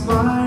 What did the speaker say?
smile.